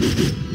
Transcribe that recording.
you